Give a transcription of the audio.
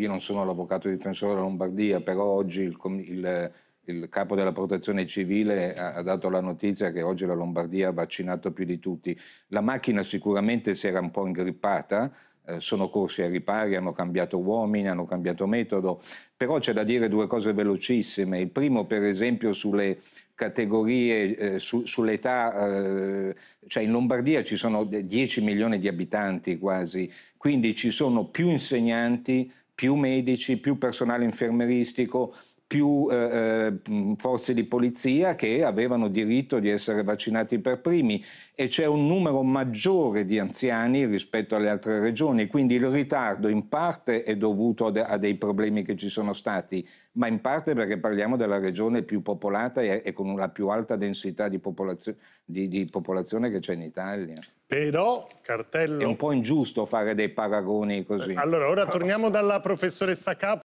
io non sono l'avvocato difensore della Lombardia, però oggi il, il, il capo della protezione civile ha, ha, dato la notizia che oggi la Lombardia ha vaccinato più di tutti. La macchina sicuramente si era un po' ingrippata, eh, sono corsi ai ripari, hanno cambiato uomini, hanno cambiato metodo, però c'è da dire due cose velocissime. Il primo, per esempio, sulle categorie, eh, su, sull'età, eh, cioè in Lombardia ci sono 10 milioni di abitanti quasi, quindi ci sono più insegnanti, più medici, più personale infermeristico, più eh, eh, forze di polizia che avevano diritto di essere vaccinati per primi e c'è un numero maggiore di anziani rispetto alle altre regioni, quindi il ritardo in parte è dovuto a, de a dei problemi che ci sono stati, ma in parte perché parliamo della regione più popolata e, e con la più alta densità di, popolazio di, di popolazione che c'è in Italia. Però, cartello... È un po' ingiusto fare dei paragoni così. Allora, ora torniamo dalla professoressa Capo.